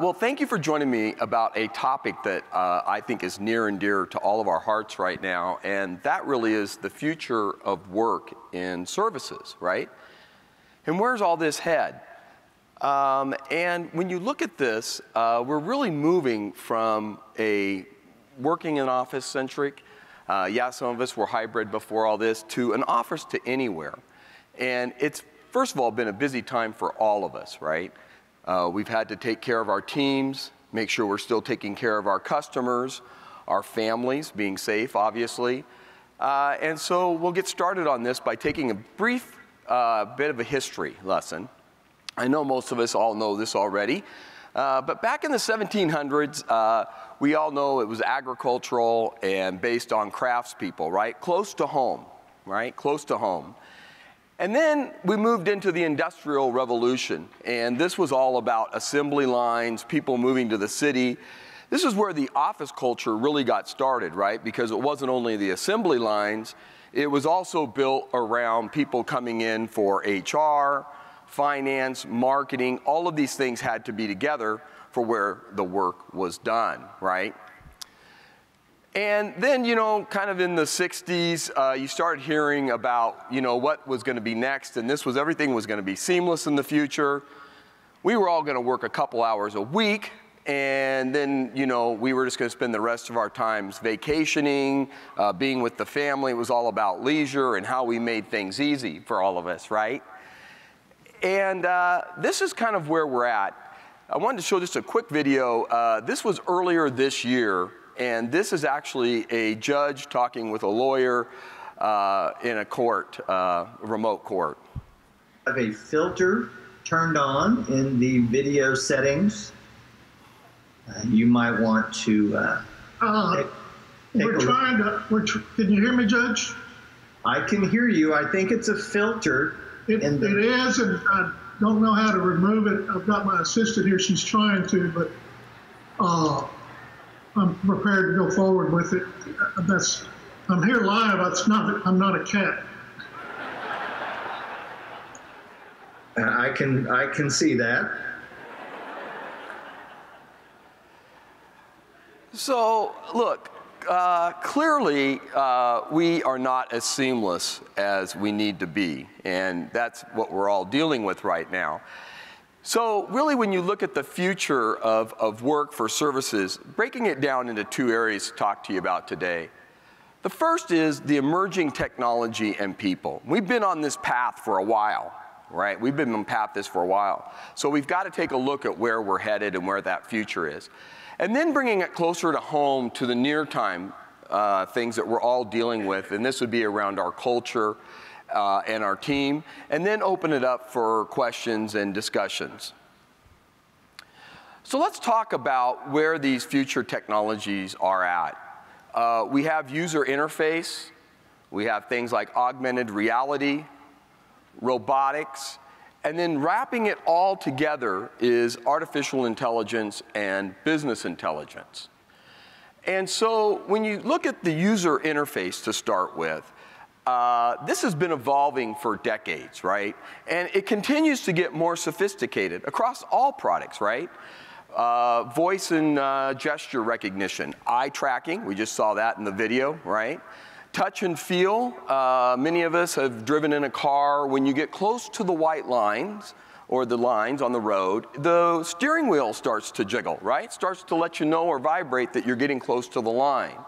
Well, thank you for joining me about a topic that uh, I think is near and dear to all of our hearts right now, and that really is the future of work in services, right? And where's all this head? Um, and when you look at this, uh, we're really moving from a working in office centric, uh, yeah, some of us were hybrid before all this, to an office to anywhere. And it's, first of all, been a busy time for all of us, right? Uh, we've had to take care of our teams, make sure we're still taking care of our customers, our families, being safe, obviously. Uh, and so we'll get started on this by taking a brief uh, bit of a history lesson. I know most of us all know this already, uh, but back in the 1700s, uh, we all know it was agricultural and based on craftspeople, right? Close to home, right? Close to home. And then we moved into the Industrial Revolution, and this was all about assembly lines, people moving to the city. This is where the office culture really got started, right? Because it wasn't only the assembly lines, it was also built around people coming in for HR, finance, marketing, all of these things had to be together for where the work was done, right? And then, you know, kind of in the 60s, uh, you start hearing about, you know, what was going to be next, and this was everything was going to be seamless in the future. We were all going to work a couple hours a week, and then, you know, we were just going to spend the rest of our times vacationing, uh, being with the family. It was all about leisure and how we made things easy for all of us, right? And uh, this is kind of where we're at. I wanted to show just a quick video. Uh, this was earlier this year and this is actually a judge talking with a lawyer uh, in a court, uh, remote court. I Have a filter turned on in the video settings. Uh, you might want to. Uh, uh, take, take we're trying to. We're tr can you hear me, Judge? I can hear you. I think it's a filter. It, the, it is, and I don't know how to remove it. I've got my assistant here. She's trying to, but uh, I'm prepared to go forward with it. That's I'm here live. It's not. I'm not a cat. I can I can see that. So look, uh, clearly uh, we are not as seamless as we need to be, and that's what we're all dealing with right now. So really when you look at the future of, of work for services, breaking it down into two areas to talk to you about today. The first is the emerging technology and people. We've been on this path for a while, right? We've been on path this for a while. So we've got to take a look at where we're headed and where that future is. And then bringing it closer to home to the near time uh, things that we're all dealing with, and this would be around our culture, uh, and our team, and then open it up for questions and discussions. So let's talk about where these future technologies are at. Uh, we have user interface, we have things like augmented reality, robotics, and then wrapping it all together is artificial intelligence and business intelligence. And so when you look at the user interface to start with, uh, this has been evolving for decades, right? And it continues to get more sophisticated across all products, right? Uh, voice and uh, gesture recognition, eye tracking, we just saw that in the video, right? Touch and feel, uh, many of us have driven in a car. When you get close to the white lines, or the lines on the road, the steering wheel starts to jiggle, right? Starts to let you know or vibrate that you're getting close to the line.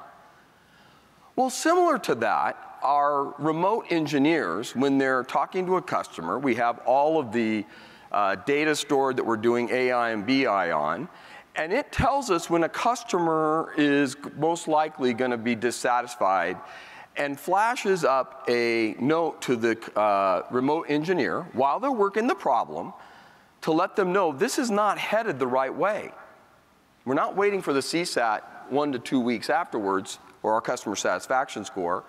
Well, similar to that, our remote engineers, when they're talking to a customer, we have all of the uh, data stored that we're doing AI and BI on, and it tells us when a customer is most likely going to be dissatisfied and flashes up a note to the uh, remote engineer while they're working the problem to let them know this is not headed the right way. We're not waiting for the CSAT one to two weeks afterwards or our customer satisfaction score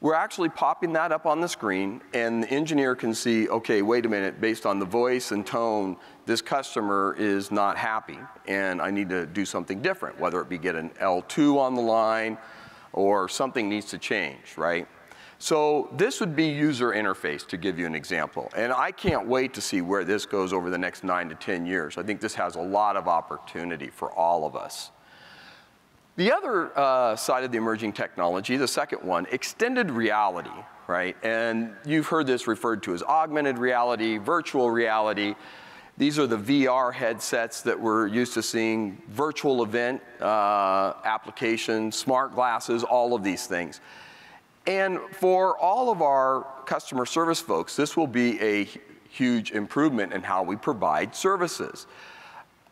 we're actually popping that up on the screen and the engineer can see, okay, wait a minute, based on the voice and tone, this customer is not happy and I need to do something different, whether it be get an L2 on the line or something needs to change, right? So this would be user interface, to give you an example. And I can't wait to see where this goes over the next nine to 10 years. I think this has a lot of opportunity for all of us. The other uh, side of the emerging technology, the second one, extended reality, right? And you've heard this referred to as augmented reality, virtual reality. These are the VR headsets that we're used to seeing, virtual event uh, applications, smart glasses, all of these things. And for all of our customer service folks, this will be a huge improvement in how we provide services.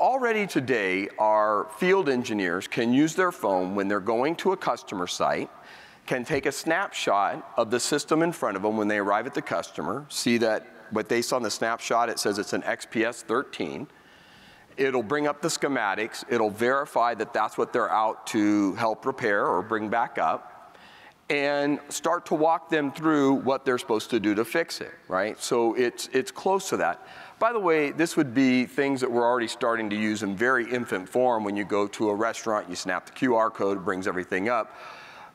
Already today, our field engineers can use their phone when they're going to a customer site, can take a snapshot of the system in front of them when they arrive at the customer, see that what they saw in the snapshot, it says it's an XPS 13. It'll bring up the schematics, it'll verify that that's what they're out to help repair or bring back up and start to walk them through what they're supposed to do to fix it, right? So it's, it's close to that. By the way, this would be things that we're already starting to use in very infant form when you go to a restaurant, you snap the QR code, it brings everything up.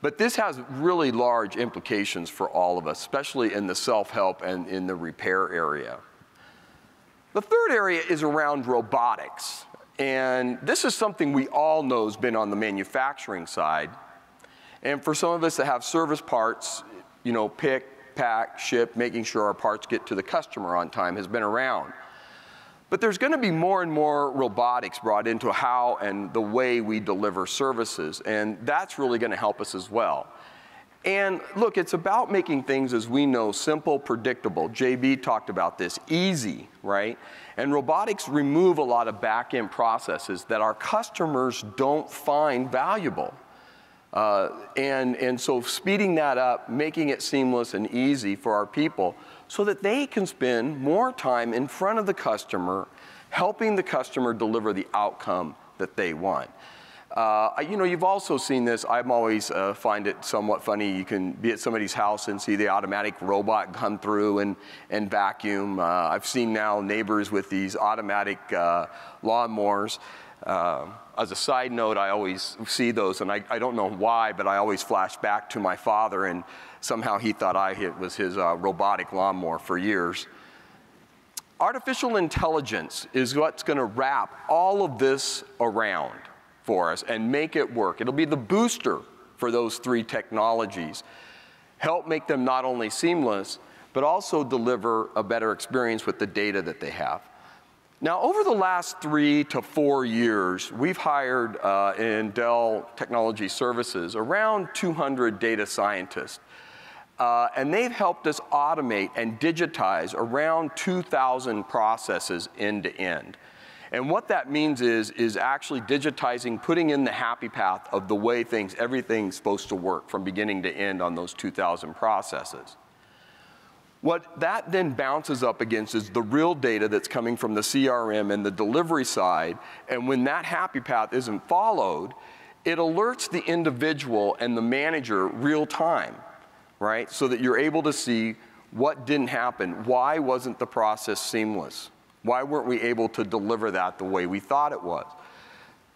But this has really large implications for all of us, especially in the self-help and in the repair area. The third area is around robotics. And this is something we all know has been on the manufacturing side, and for some of us that have service parts, you know, pick, pack, ship, making sure our parts get to the customer on time has been around. But there's going to be more and more robotics brought into how and the way we deliver services, and that's really going to help us as well. And look, it's about making things, as we know, simple, predictable. JB talked about this, easy, right? And robotics remove a lot of back end processes that our customers don't find valuable. Uh, and, and so speeding that up, making it seamless and easy for our people so that they can spend more time in front of the customer, helping the customer deliver the outcome that they want. Uh, you know, you've also seen this. I'm always uh, find it somewhat funny. You can be at somebody's house and see the automatic robot come through and, and vacuum. Uh, I've seen now neighbors with these automatic uh, lawnmowers. Uh, as a side note, I always see those, and I, I, don't know why, but I always flash back to my father, and somehow he thought I was his uh, robotic lawnmower for years. Artificial intelligence is what's going to wrap all of this around for us and make it work. It'll be the booster for those three technologies. Help make them not only seamless, but also deliver a better experience with the data that they have. Now, over the last three to four years, we've hired uh, in Dell Technology Services around 200 data scientists. Uh, and they've helped us automate and digitize around 2,000 processes end to end. And what that means is, is actually digitizing, putting in the happy path of the way things, everything's supposed to work from beginning to end on those 2,000 processes. What that then bounces up against is the real data that's coming from the CRM and the delivery side. And when that happy path isn't followed, it alerts the individual and the manager real time, right? So that you're able to see what didn't happen. Why wasn't the process seamless? Why weren't we able to deliver that the way we thought it was?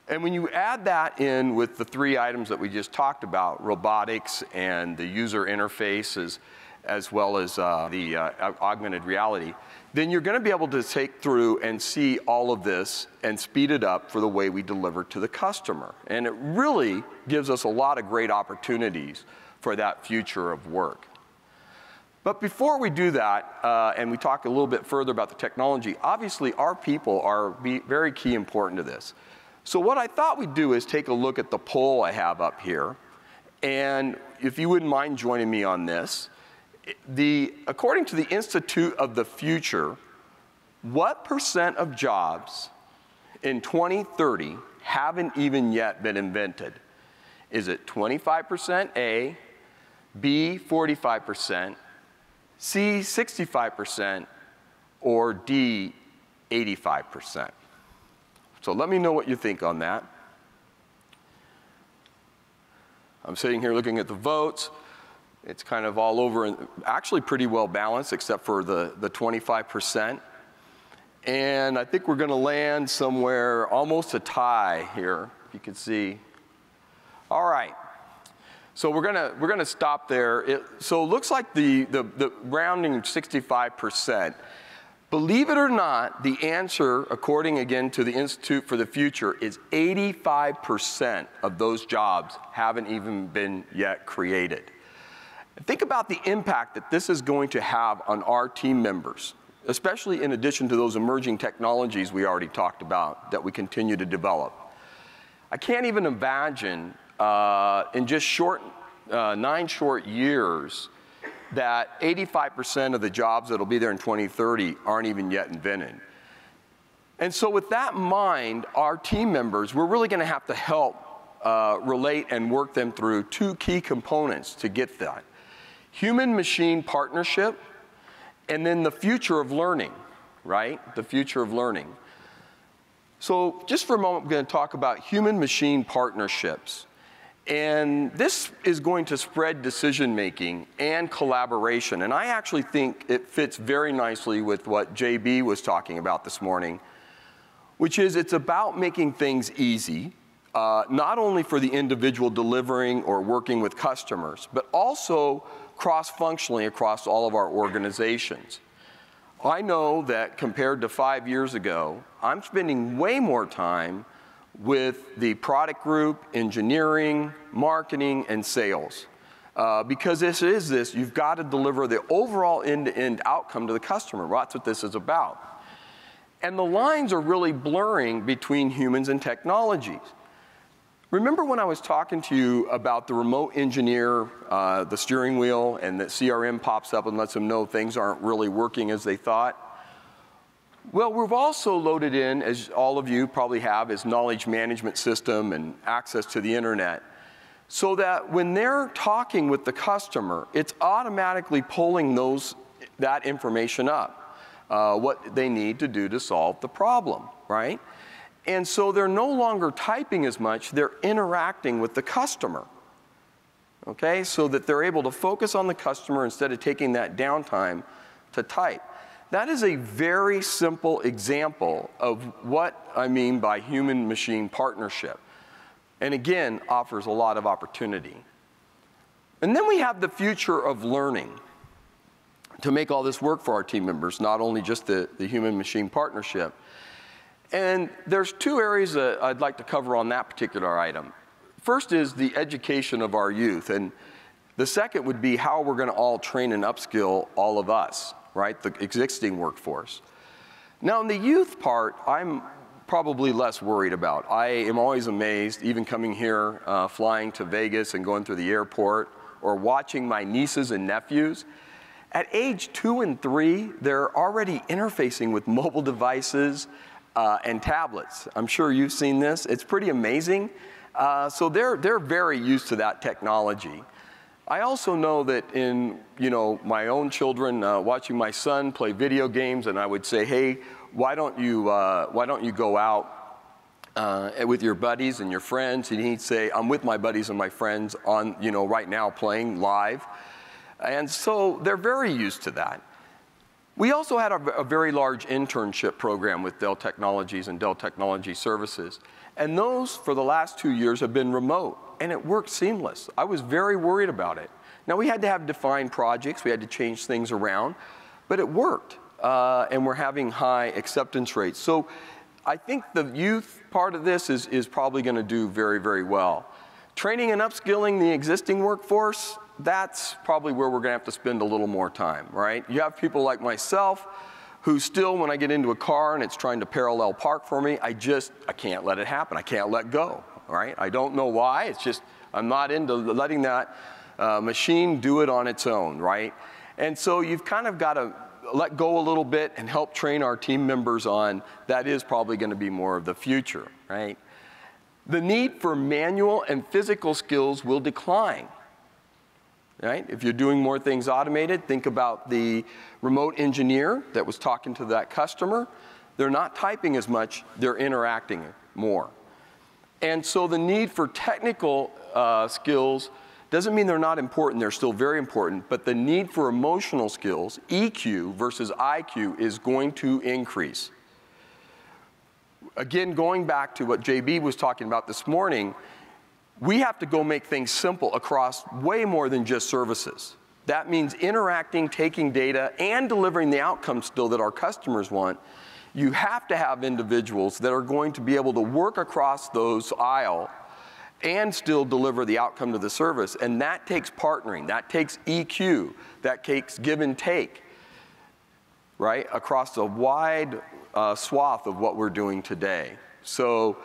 And when you add that in with the three items that we just talked about, robotics and the user interfaces, as well as uh, the uh, augmented reality, then you're going to be able to take through and see all of this and speed it up for the way we deliver to the customer. And it really gives us a lot of great opportunities for that future of work. But before we do that, uh, and we talk a little bit further about the technology, obviously our people are very key important to this. So what I thought we'd do is take a look at the poll I have up here. And if you wouldn't mind joining me on this, the, according to the Institute of the Future, what percent of jobs in 2030 haven't even yet been invented? Is it 25% A, B 45%, C 65%, or D 85%? So let me know what you think on that. I'm sitting here looking at the votes. It's kind of all over, and actually pretty well balanced except for the, the 25%. And I think we're going to land somewhere almost a tie here, if you can see. All right. So we're gonna we're gonna stop there. It, so it looks like the, the the rounding 65%. Believe it or not, the answer, according again to the Institute for the Future, is 85% of those jobs haven't even been yet created. Think about the impact that this is going to have on our team members, especially in addition to those emerging technologies we already talked about that we continue to develop. I can't even imagine uh, in just short, uh, nine short years that 85% of the jobs that'll be there in 2030 aren't even yet invented. And so, with that in mind, our team members, we're really going to have to help uh, relate and work them through two key components to get that human machine partnership, and then the future of learning, right? The future of learning. So, just for a moment, I'm going to talk about human machine partnerships. And this is going to spread decision making and collaboration. And I actually think it fits very nicely with what JB was talking about this morning, which is it's about making things easy, uh, not only for the individual delivering or working with customers, but also cross functionally across all of our organizations. I know that compared to five years ago, I'm spending way more time with the product group, engineering, marketing, and sales. Uh, because this is this, you've got to deliver the overall end-to-end outcome to the customer. Well, that's what this is about. And the lines are really blurring between humans and technologies. Remember when I was talking to you about the remote engineer, uh, the steering wheel, and that CRM pops up and lets them know things aren't really working as they thought? Well, we've also loaded in, as all of you probably have, is knowledge management system and access to the internet. So that when they're talking with the customer, it's automatically pulling those, that information up, uh, what they need to do to solve the problem, right? And so they're no longer typing as much, they're interacting with the customer. Okay, so that they're able to focus on the customer instead of taking that downtime to type. That is a very simple example of what I mean by human machine partnership. And again, offers a lot of opportunity. And then we have the future of learning to make all this work for our team members, not only just the, the human machine partnership. And there's two areas that I'd like to cover on that particular item. First is the education of our youth, and the second would be how we're going to all train and upskill all of us right? The existing workforce. Now, in the youth part, I'm probably less worried about. I am always amazed, even coming here, uh, flying to Vegas and going through the airport, or watching my nieces and nephews. At age two and three, they're already interfacing with mobile devices uh, and tablets. I'm sure you've seen this. It's pretty amazing. Uh, so they're, they're very used to that technology. I also know that in you know my own children, uh, watching my son play video games, and I would say, hey, why don't you uh, why don't you go out uh, with your buddies and your friends? And he'd say, I'm with my buddies and my friends on you know right now playing live, and so they're very used to that. We also had a, a very large internship program with Dell Technologies and Dell Technology Services, and those for the last two years have been remote and it worked seamless. I was very worried about it. Now, we had to have defined projects, we had to change things around, but it worked, uh, and we're having high acceptance rates. So I think the youth part of this is, is probably going to do very, very well. Training and upskilling the existing workforce, that's probably where we're going to have to spend a little more time, right? You have people like myself who still, when I get into a car and it's trying to parallel park for me, I just, I can't let it happen. I can't let go right? I don't know why. It's just, I'm not into letting that uh, machine do it on its own, right? And so you've kind of got to let go a little bit and help train our team members on that is probably going to be more of the future, right? The need for manual and physical skills will decline. Right? If you're doing more things automated, think about the remote engineer that was talking to that customer. They're not typing as much, they're interacting more. And so the need for technical uh, skills doesn't mean they're not important, they're still very important, but the need for emotional skills, EQ versus IQ, is going to increase. Again, going back to what JB was talking about this morning, we have to go make things simple across way more than just services. That means interacting, taking data, and delivering the outcomes still that our customers want. You have to have individuals that are going to be able to work across those aisle and still deliver the outcome to the service. And that takes partnering, that takes EQ, that takes give and take, right, across a wide uh, swath of what we're doing today. So,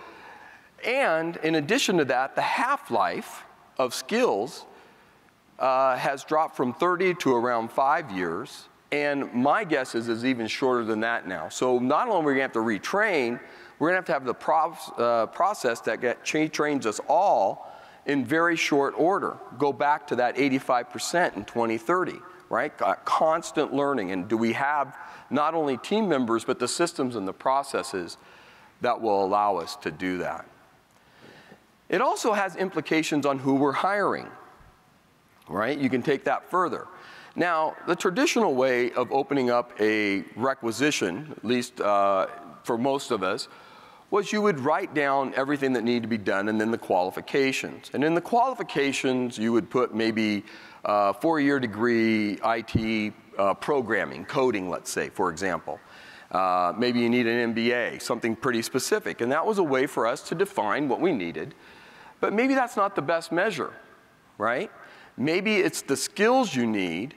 and in addition to that, the half life of skills uh, has dropped from 30 to around five years. And my guess is is even shorter than that now. So not only are we going to have to retrain, we're going to have to have the pro uh, process that get, trains us all in very short order. Go back to that 85% in 2030, right? constant learning. And do we have not only team members, but the systems and the processes that will allow us to do that? It also has implications on who we're hiring, right? You can take that further. Now, the traditional way of opening up a requisition, at least uh, for most of us, was you would write down everything that needed to be done and then the qualifications. And in the qualifications, you would put maybe a four-year degree IT uh, programming, coding, let's say, for example. Uh, maybe you need an MBA, something pretty specific. And that was a way for us to define what we needed but maybe that's not the best measure, right? Maybe it's the skills you need,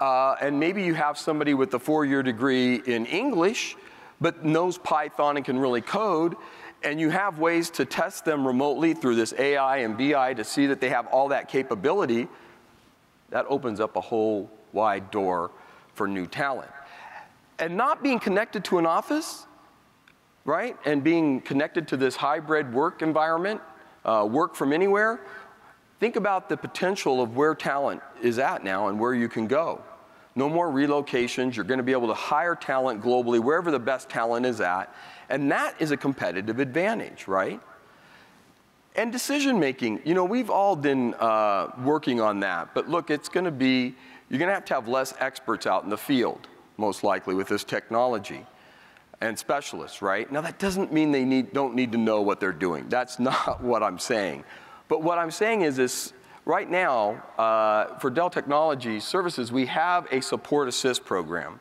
uh, and maybe you have somebody with a four-year degree in English, but knows Python and can really code, and you have ways to test them remotely through this AI and BI to see that they have all that capability, that opens up a whole wide door for new talent. And not being connected to an office, right, and being connected to this hybrid work environment uh, work from anywhere, think about the potential of where talent is at now and where you can go. No more relocations. You're going to be able to hire talent globally wherever the best talent is at. And that is a competitive advantage, right? And decision making, you know, we've all been uh, working on that. But look, it's going to be, you're going to have to have less experts out in the field, most likely, with this technology and specialists, right? Now that doesn't mean they need, don't need to know what they're doing. That's not what I'm saying. But what I'm saying is this, right now, uh, for Dell Technologies Services, we have a support assist program.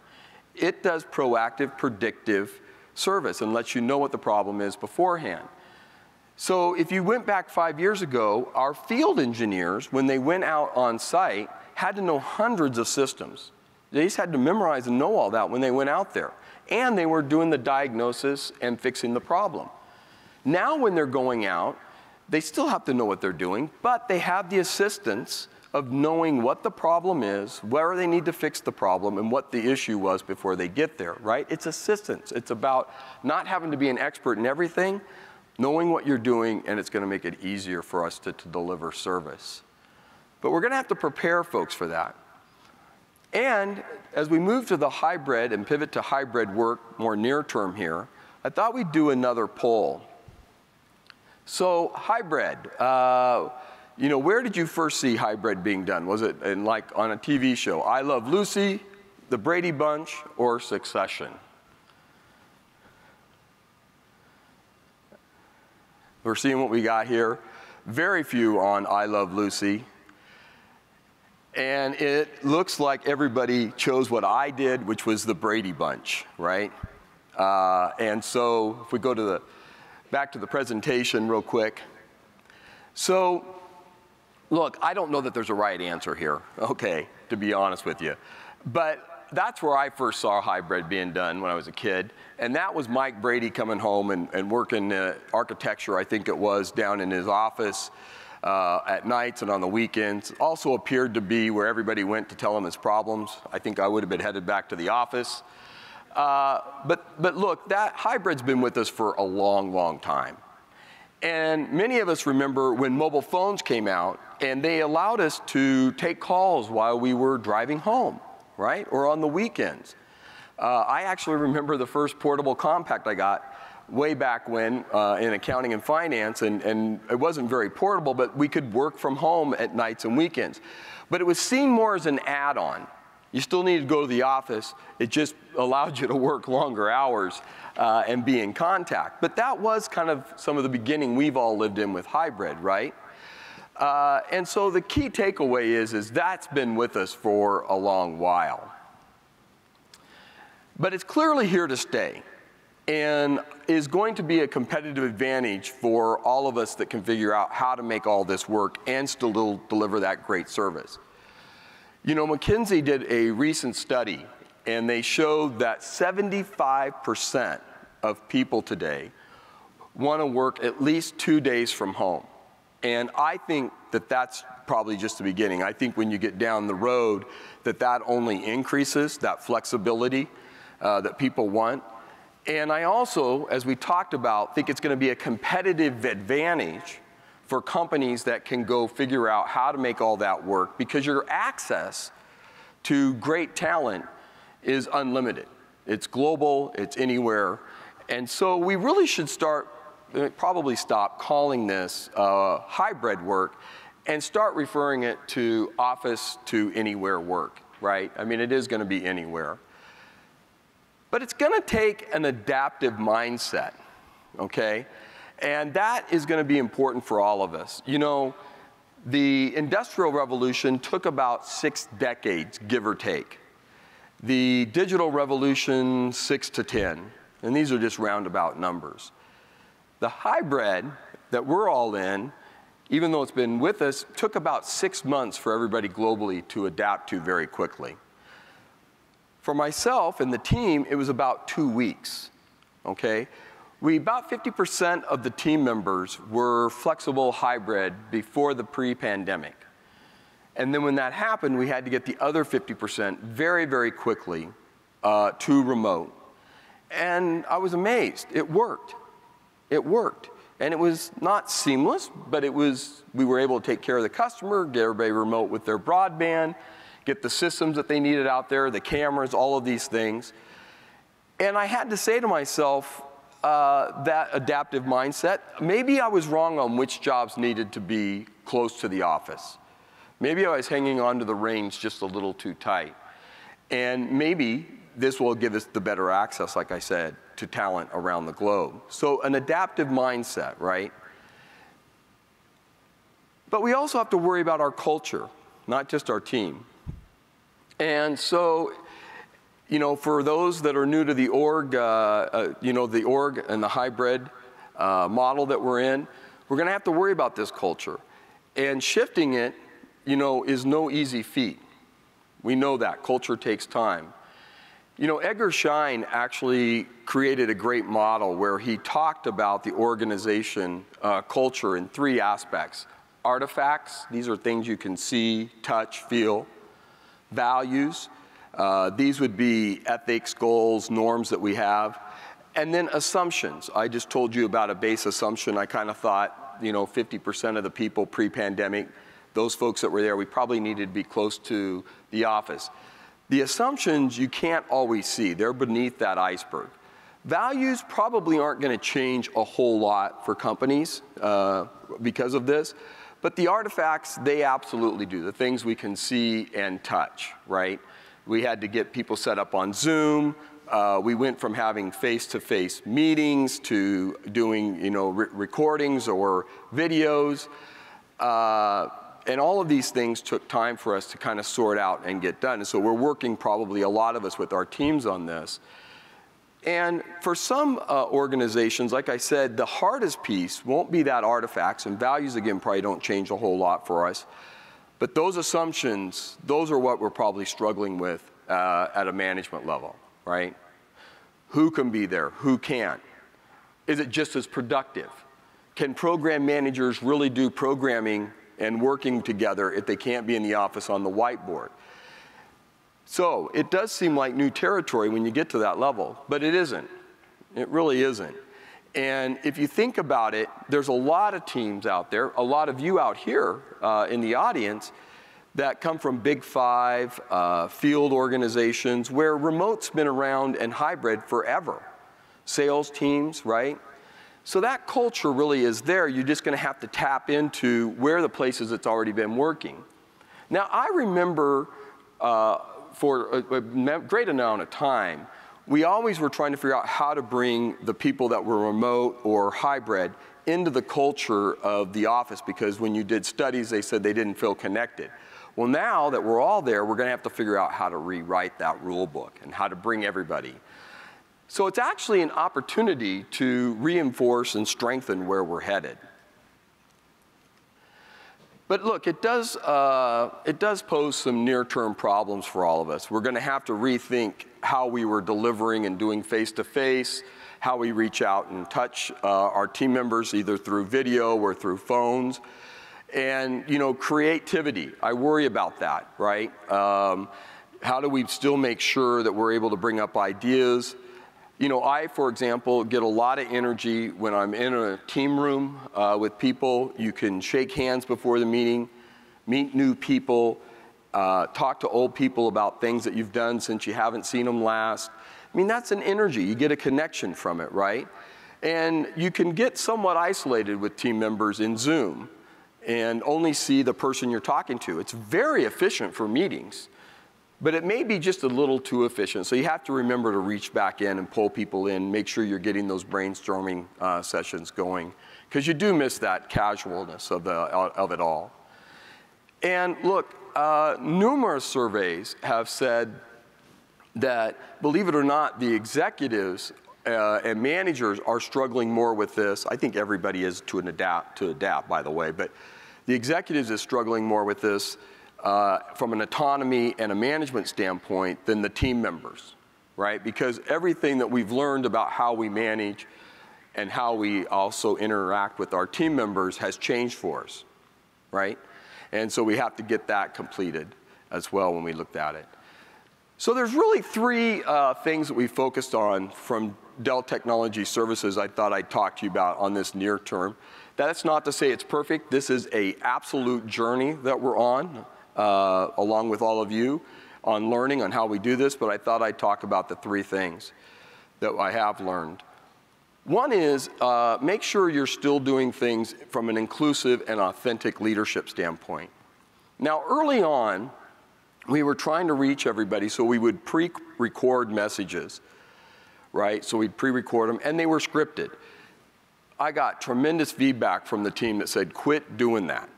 It does proactive, predictive service and lets you know what the problem is beforehand. So if you went back five years ago, our field engineers, when they went out on site, had to know hundreds of systems. They just had to memorize and know all that when they went out there and they were doing the diagnosis and fixing the problem. Now, when they're going out, they still have to know what they're doing, but they have the assistance of knowing what the problem is, where they need to fix the problem, and what the issue was before they get there, right? It's assistance. It's about not having to be an expert in everything, knowing what you're doing, and it's going to make it easier for us to, to deliver service. But we're going to have to prepare folks for that. And as we move to the hybrid and pivot to hybrid work more near term here, I thought we'd do another poll. So hybrid, uh, you know, where did you first see hybrid being done? Was it in like on a TV show? I Love Lucy, The Brady Bunch, or Succession? We're seeing what we got here. Very few on I Love Lucy. And it looks like everybody chose what I did, which was the Brady Bunch, right? Uh, and so if we go to the, back to the presentation real quick. So look, I don't know that there's a right answer here, okay, to be honest with you. But that's where I first saw hybrid being done when I was a kid. And that was Mike Brady coming home and, and working uh, architecture, I think it was, down in his office uh, at nights and on the weekends. Also appeared to be where everybody went to tell him his problems. I think I would have been headed back to the office. Uh, but, but look, that hybrid's been with us for a long, long time. And many of us remember when mobile phones came out and they allowed us to take calls while we were driving home, right? Or on the weekends. Uh, I actually remember the first portable Compaq I got way back when uh, in accounting and finance, and, and it wasn't very portable, but we could work from home at nights and weekends. But it was seen more as an add on. You still needed to go to the office, it just allowed you to work longer hours uh, and be in contact. But that was kind of some of the beginning we've all lived in with hybrid, right? Uh, and so the key takeaway is, is that's been with us for a long while. But it's clearly here to stay and is going to be a competitive advantage for all of us that can figure out how to make all this work and still deliver that great service. You know, McKinsey did a recent study and they showed that 75% of people today want to work at least two days from home. And I think that that's probably just the beginning. I think when you get down the road, that that only increases that flexibility uh, that people want. And I also, as we talked about, think it's going to be a competitive advantage for companies that can go figure out how to make all that work because your access to great talent is unlimited. It's global, it's anywhere. And so we really should start, uh, probably stop calling this uh, hybrid work and start referring it to office to anywhere work, right? I mean, it is going to be anywhere. But it's going to take an adaptive mindset, okay? And that is going to be important for all of us. You know, the Industrial Revolution took about six decades, give or take. The digital revolution, six to 10. And these are just roundabout numbers. The hybrid that we're all in, even though it's been with us, took about six months for everybody globally to adapt to very quickly. For myself and the team, it was about two weeks, okay? We, about 50% of the team members were flexible hybrid before the pre-pandemic. And then when that happened, we had to get the other 50% very, very quickly uh, to remote. And I was amazed. It worked. It worked. And it was not seamless, but it was, we were able to take care of the customer, get everybody remote with their broadband, get the systems that they needed out there, the cameras, all of these things. And I had to say to myself, uh, that adaptive mindset, maybe I was wrong on which jobs needed to be close to the office. Maybe I was hanging on to the reins just a little too tight. And maybe this will give us the better access, like I said, to talent around the globe. So an adaptive mindset, right? But we also have to worry about our culture, not just our team. And so, you know, for those that are new to the org, uh, uh, you know, the org and the hybrid uh, model that we're in, we're going to have to worry about this culture. And shifting it you know, is no easy feat. We know that. Culture takes time. You know, Edgar Schein actually created a great model where he talked about the organization uh, culture in three aspects. Artifacts, these are things you can see, touch, feel. Values, uh, these would be ethics, goals, norms that we have. And then assumptions. I just told you about a base assumption. I kind of thought, you know, 50% of the people pre-pandemic those folks that were there, we probably needed to be close to the office. The assumptions you can't always see, they're beneath that iceberg. Values probably aren't going to change a whole lot for companies uh, because of this, but the artifacts, they absolutely do. The things we can see and touch, right? We had to get people set up on Zoom. Uh, we went from having face-to-face -face meetings to doing, you know, re recordings or videos. Uh, and all of these things took time for us to kind of sort out and get done. And so we're working probably a lot of us with our teams on this. And for some uh, organizations, like I said, the hardest piece won't be that artifacts, and values, again, probably don't change a whole lot for us. But those assumptions, those are what we're probably struggling with uh, at a management level, right? Who can be there? Who can't? Is it just as productive? Can program managers really do programming and working together if they can't be in the office on the whiteboard. So it does seem like new territory when you get to that level, but it isn't. It really isn't. And if you think about it, there's a lot of teams out there, a lot of you out here uh, in the audience that come from big five, uh, field organizations where remote's been around and hybrid forever. Sales teams, right? So that culture really is there. You're just going to have to tap into where the places it's already been working. Now, I remember uh, for a, a great amount of time, we always were trying to figure out how to bring the people that were remote or hybrid into the culture of the office because when you did studies, they said they didn't feel connected. Well, now that we're all there, we're going to have to figure out how to rewrite that rule book and how to bring everybody. So it's actually an opportunity to reinforce and strengthen where we're headed. But look, it does, uh, it does pose some near-term problems for all of us. We're going to have to rethink how we were delivering and doing face-to-face, -face, how we reach out and touch uh, our team members either through video or through phones. And, you know, creativity, I worry about that, right? Um, how do we still make sure that we're able to bring up ideas? You know, I, for example, get a lot of energy when I'm in a team room uh, with people. You can shake hands before the meeting, meet new people, uh, talk to old people about things that you've done since you haven't seen them last. I mean, that's an energy. You get a connection from it, right? And you can get somewhat isolated with team members in Zoom and only see the person you're talking to. It's very efficient for meetings, but it may be just a little too efficient. So you have to remember to reach back in and pull people in, make sure you're getting those brainstorming uh, sessions going, because you do miss that casualness of, the, of it all. And look, uh, numerous surveys have said that, believe it or not, the executives uh, and managers are struggling more with this. I think everybody is to adapt, to adapt, by the way, but the executives is struggling more with this uh, from an autonomy and a management standpoint than the team members, right? Because everything that we've learned about how we manage and how we also interact with our team members has changed for us, right? And so we have to get that completed as well when we looked at it. So there's really three uh, things that we focused on from Dell Technology Services I thought I'd talk to you about on this near term. That's not to say it's perfect. This is a absolute journey that we're on, uh, along with all of you, on learning on how we do this, but I thought I'd talk about the three things that I have learned. One is uh, make sure you're still doing things from an inclusive and authentic leadership standpoint. Now, early on, we were trying to reach everybody, so we would pre-record messages, right? So we'd pre-record them, and they were scripted. I got tremendous feedback from the team that said, quit doing that.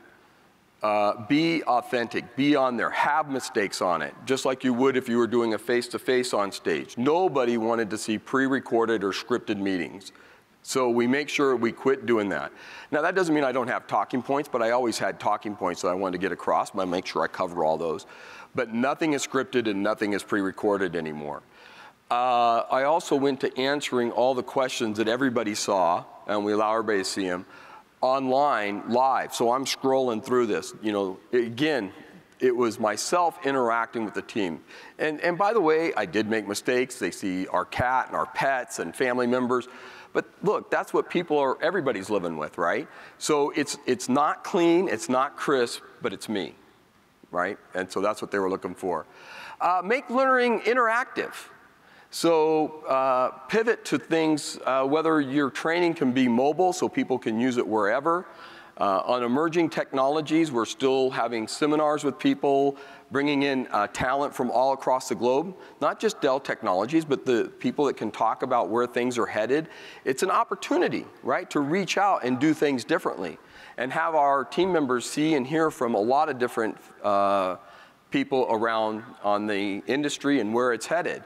Uh, be authentic, be on there, have mistakes on it, just like you would if you were doing a face-to-face on stage. Nobody wanted to see pre-recorded or scripted meetings. So we make sure we quit doing that. Now that doesn't mean I don't have talking points, but I always had talking points that I wanted to get across, but I make sure I cover all those. But nothing is scripted and nothing is pre-recorded anymore. Uh, I also went to answering all the questions that everybody saw, and we allow everybody to see them, online, live. So I'm scrolling through this. You know, again, it was myself interacting with the team. And, and by the way, I did make mistakes. They see our cat and our pets and family members. But look, that's what people are, everybody's living with, right? So it's, it's not clean, it's not crisp, but it's me, right? And so that's what they were looking for. Uh, make learning interactive. So uh, pivot to things, uh, whether your training can be mobile so people can use it wherever. Uh, on emerging technologies, we're still having seminars with people, bringing in uh, talent from all across the globe, not just Dell Technologies, but the people that can talk about where things are headed. It's an opportunity, right, to reach out and do things differently and have our team members see and hear from a lot of different uh, people around on the industry and where it's headed.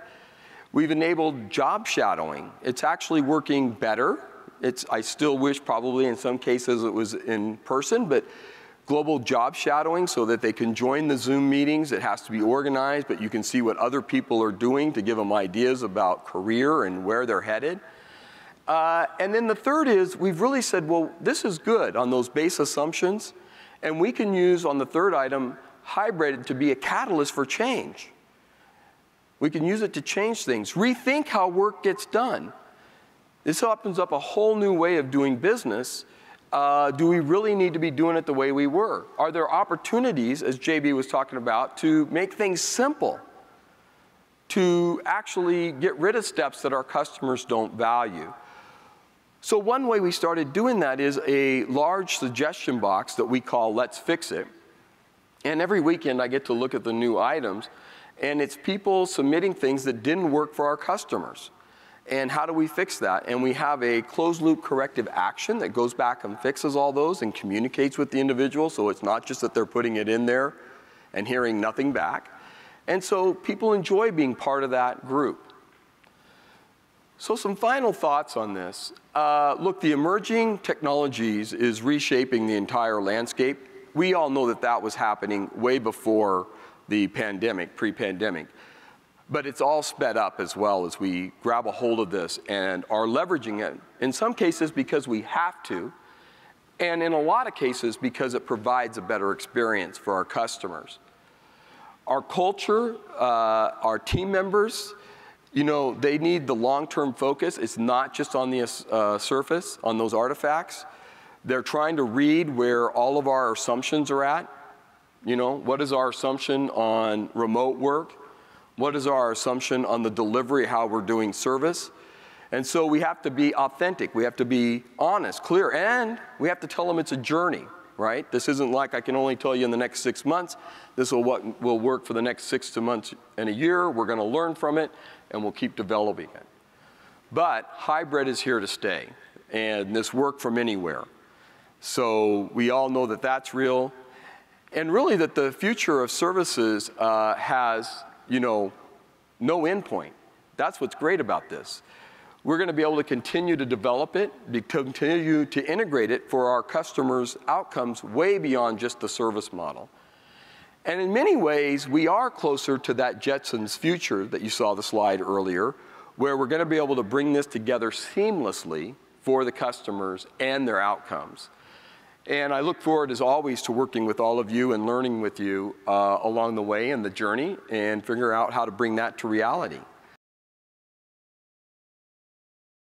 We've enabled job shadowing. It's actually working better. It's, I still wish probably in some cases it was in person, but global job shadowing so that they can join the Zoom meetings. It has to be organized, but you can see what other people are doing to give them ideas about career and where they're headed. Uh, and then the third is we've really said, well, this is good on those base assumptions, and we can use on the third item hybrid to be a catalyst for change. We can use it to change things, rethink how work gets done. This opens up a whole new way of doing business uh, do we really need to be doing it the way we were? Are there opportunities, as JB was talking about, to make things simple? To actually get rid of steps that our customers don't value? So one way we started doing that is a large suggestion box that we call Let's Fix It. And every weekend I get to look at the new items, and it's people submitting things that didn't work for our customers. And how do we fix that? And we have a closed loop corrective action that goes back and fixes all those and communicates with the individual. So it's not just that they're putting it in there and hearing nothing back. And so people enjoy being part of that group. So, some final thoughts on this. Uh, look, the emerging technologies is reshaping the entire landscape. We all know that that was happening way before the pandemic, pre pandemic. But it's all sped up as well as we grab a hold of this and are leveraging it, in some cases because we have to, and in a lot of cases because it provides a better experience for our customers. Our culture, uh, our team members, you know, they need the long-term focus. It's not just on the uh, surface, on those artifacts. They're trying to read where all of our assumptions are at. You know, what is our assumption on remote work? What is our assumption on the delivery, how we're doing service? And so we have to be authentic. We have to be honest, clear, and we have to tell them it's a journey, right? This isn't like I can only tell you in the next six months. This will what will work for the next six to months and a year. We're going to learn from it, and we'll keep developing it. But hybrid is here to stay, and this work from anywhere. So we all know that that's real, and really that the future of services uh, has you know, no endpoint. That's what's great about this. We're going to be able to continue to develop it, continue to integrate it for our customers' outcomes way beyond just the service model. And in many ways, we are closer to that Jetsons future that you saw the slide earlier, where we're going to be able to bring this together seamlessly for the customers and their outcomes. And I look forward, as always, to working with all of you and learning with you uh, along the way in the journey and figure out how to bring that to reality.